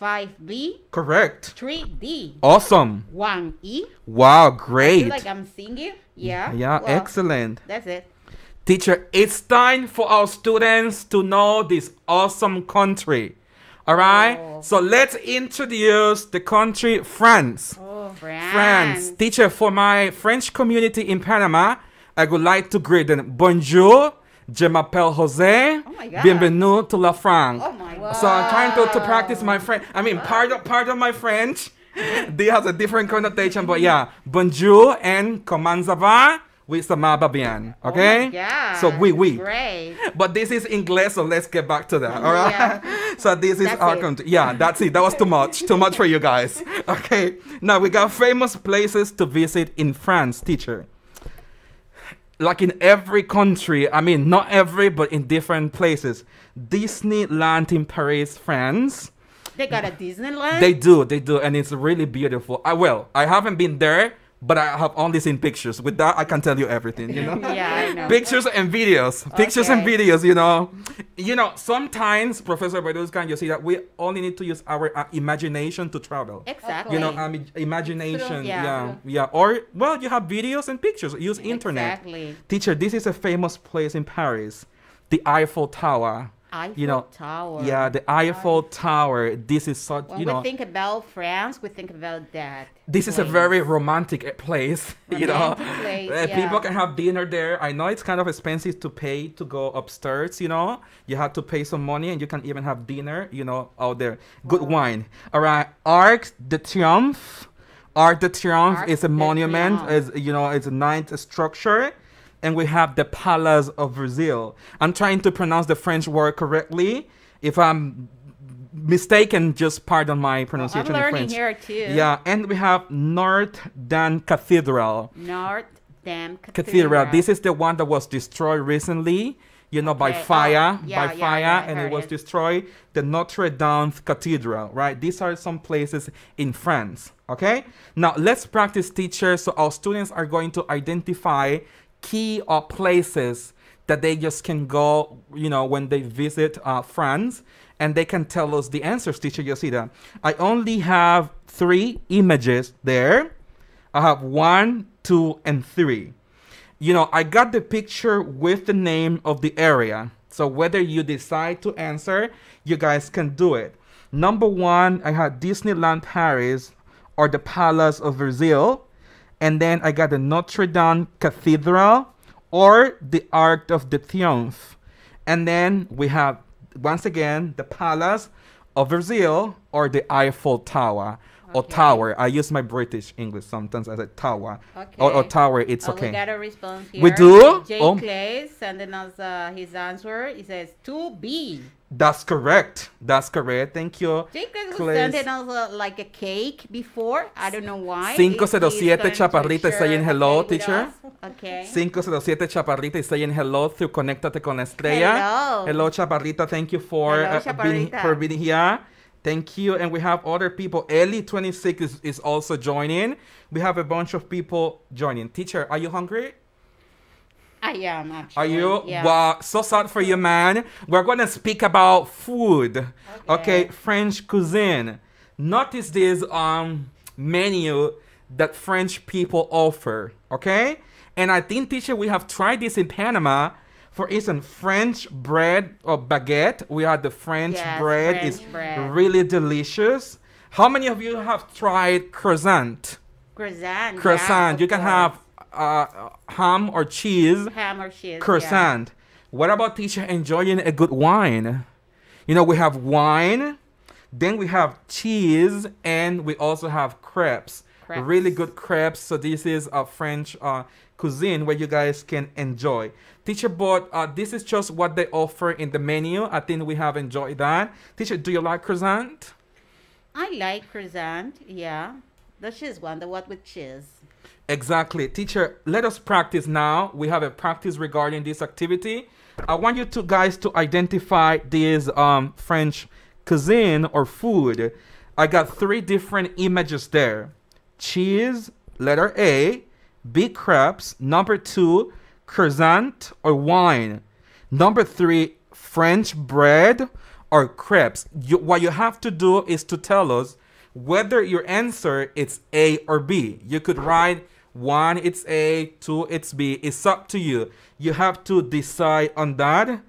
5B, Correct. 3D, Awesome. 1E. Wow, I great. feel like I'm singing. Yeah. yeah, well, excellent. That's it. Teacher, it's time for our students to know this awesome country. All right? Oh. So let's introduce the country France. Oh, France. France. Teacher, for my French community in Panama, I would like to greet them. Bonjour, je m'appelle Jose. Oh my God. Bienvenue to La France. Oh my God. So I'm trying to, to practice my French. I mean, part of, part of my French. <laughs> They has a different connotation, but yeah. Bonjour and comment ça va? Va bien. Okay? Oh my God. So oui, oui. Great. But this is English, so let's get back to that. All right. Yeah. <laughs> so this is That's our country. Yeah, that's it. That was too much. too much for you guys. <laughs> Okay. Now we got famous places to visit in France, teacher. Like in every country, I mean, not every, but in different places. Disneyland in Paris, France. They got a Disneyland. They do, they do, and it's really beautiful. I will. I haven't been there, but I have only seen pictures. With that, I can tell you everything. You know. <laughs> yeah, I know. pictures and videos pictures and videos you know you know sometimes professor Baduskan, you see that we only need to use our uh, imagination to travel Exactly. you know um, imagination Yeah. yeah yeah or well you have videos and pictures use internet Exactly. teacher this is a famous place in paris the eiffel tower Eiffel you know Tower. yeah the eiffel tower this is such When you we know think about France, we think about that. this is a very romantic uh, place, <laughs> you know. Place, Uh, People can have dinner there. I know it's kind of expensive to pay to go upstairs, you know. You have to pay some money and you can even have dinner, you know, out there. Good wine. All right. Arc de Triomphe. Arc de Triomphe Arc is a monument, Triomphe. is you know, it's a ninth structure. And we have the Palace of Brazil. I'm trying to pronounce the French word correctly. If I'm mistaken, just pardon my I'm pronunciation in learning French. here too. Yeah, and we have Notre Dame Cathedral. Notre Dame Cathedral. Cathedral. This is the one that was destroyed recently, you know, by oh, fire, Oh, yeah, by yeah, fire, yeah, and it was it. destroyed. The Notre Dame Cathedral, right? These are some places in France. Okay. Now let's practice, teachers. So our students are going to identify key or places that they just can go, you know, when they visit uh, France, and they can tell us the answers. Teacher Yosida, I only have three images there. I have one, two, and three. You know, I got the picture with the name of the area. So whether you decide to answer, you guys can do it. Number one, I had Disneyland Paris or the Palace of Brazil. And then I got the Notre Dame Cathedral or the Arc of the. And then we have, once again, the Palace of Brazil or the Eiffel Tower. Or Okay. tower. I use my British English sometimes. I say tower Okay. or, or tower. It's Oh, okay. We got a response here. We do? Jay Oh. Clay sending us uh, his answer. He says 2B. That's correct. That's correct. Thank you. Jay Clay was sending us uh, like a cake before. I don't know why. Cinco If cero he's siete going to Chaparrita is saying hello, okay teacher. Okay. 507 Chaparrita is saying hello through Conéctate con la Estrella. Hello. Hello, Chaparrita. Thank you for Hello, uh, being for being here. Thank you. And we have other people. Ellie 26 is, is also joining. We have a bunch of people joining. Teacher, are you hungry? I am actually. Are you? Yeah. Wow, so sad for you, man. We're going to speak about food. Okay. Okay. French cuisine. Notice this um menu that French people offer. Okay, and I think, teacher, we have tried this in Panama. For instance, French bread or baguette. We had the French Yes, bread. French is bread. really delicious. How many of you have tried croissant? Croissant. Croissant. of you can course. have uh, ham or cheese ham or cheese. croissant. What about teacher enjoying a good wine? You know, we have wine, then we have cheese, and we also have crepes. Crepes. Really good crepes. So this is a French uh, cuisine where you guys can enjoy. Teacher, but uh, this is just what they offer in the menu. I think we have enjoyed that. Teacher, do you like croissant? I like croissant. Yeah. The cheese one, the one with cheese. Exactly. Teacher, let us practice now. We have a practice regarding this activity. I want you two guys to identify this um, French cuisine or food. I got three different images there cheese, letter A, big crepes, number two, croissant or wine, number three, French bread or crepes. You, what you have to do is to tell us whether your answer is A or B. You could write one, it's A, two, it's B. It's up to you. You have to decide on that.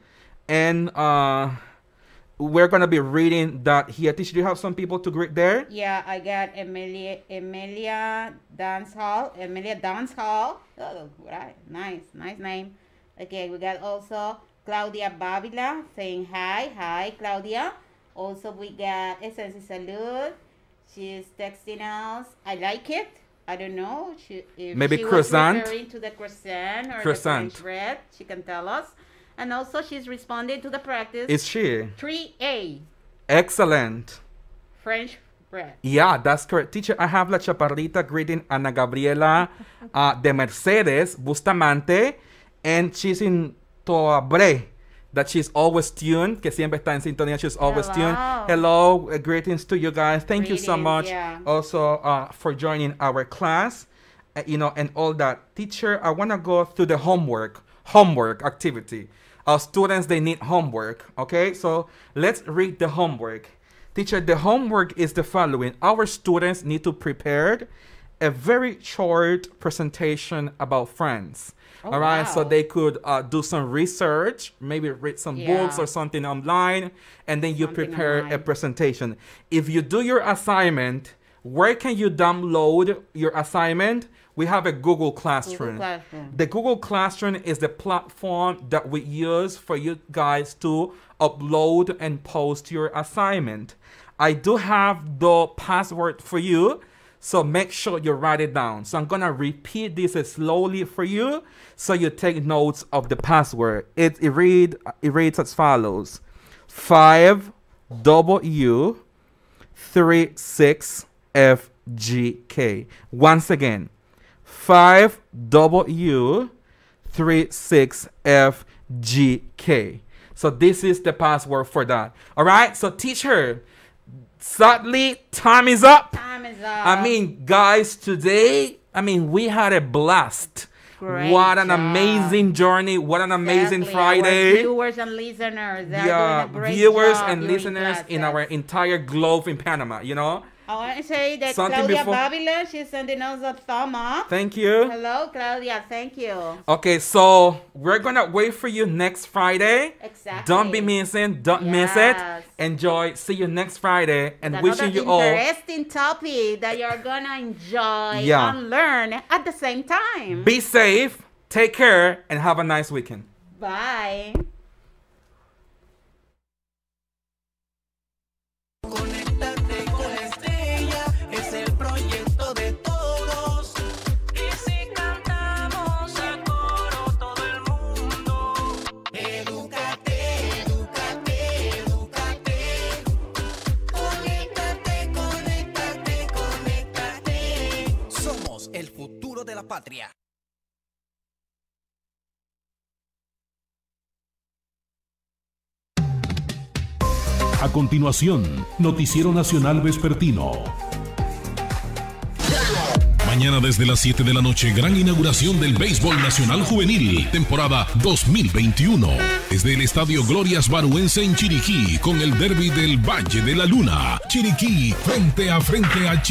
And uh, we're gonna be reading that here. Teacher, do you have some people to greet there? Yeah, I got Emilia Emilia Dance Hall. Emilia Dance Hall. Oh, right. Nice, nice name. Okay, we got also Claudia Babila saying hi. Hi, Claudia. Also, we got Essence Salud. She's texting us. I like it. I don't know. She, if Maybe she croissant? Was referring to the croissant or Croissant. the French bread. She can tell us. And also, she's responding to the practice. Is she? 3A, Excellent. French bread. Yeah, that's correct. Teacher, I have La Chaparrita greeting Ana Gabriela uh, de Mercedes Bustamante, and she's in Toabre. That she's always tuned, que siempre está en sintonía, she's always tuned. Hello. Hello, uh, greetings to you guys. Thank you so much yeah. also uh, for joining our class, uh, you know, and all that. Teacher, I want to go through the homework, homework activity. Our students, they need homework, okay? So let's read the homework. Teacher, the homework is the following. Our students need to prepare a very short presentation about France. Oh, all right, so they could uh, do some research, maybe read some books or something online, and then you Something prepare a presentation. If you do your assignment, where can you download your assignment? We have a Google Classroom. Classroom. The Google Classroom is the platform that we use for you guys to upload and post your assignment. I do have the password for you, so make sure you write it down. So I'm gonna repeat this slowly for you, so you take notes of the password. It, it read it reads as follows: five W three six F G K. Once again, 5W 36FGK. So this is the password for that. All right. So teacher, sadly, time is up. Time is up. I mean, guys, today, I mean, we had a blast. Great what an job. amazing journey. What an amazing Exactly, our Friday. viewers and listeners. Yeah, doing a great viewers and listeners in our entire globe in Panama, you know? I want to say that Something Claudia before- Babila, she's sending us a thumb up. Thank you. Hello, Claudia. Thank you. Okay, so we're gonna wait for you next Friday. Exactly. Don't be missing. Don't miss it. Yes. Enjoy. See you next Friday, and Another wishing you all. interesting topic that you're gonna enjoy Yeah. and learn at the same time. Be safe. Take care, and have a nice weekend. Bye. Patria. A continuación, Noticiero Nacional Vespertino. Mañana desde las 7 de la noche, gran inauguración del Béisbol Nacional Juvenil, temporada 2021. Desde el Estadio Glorias Baruense en Chiriquí, con el derby del Valle de la Luna. Chiriquí, frente a frente a Chiriquí.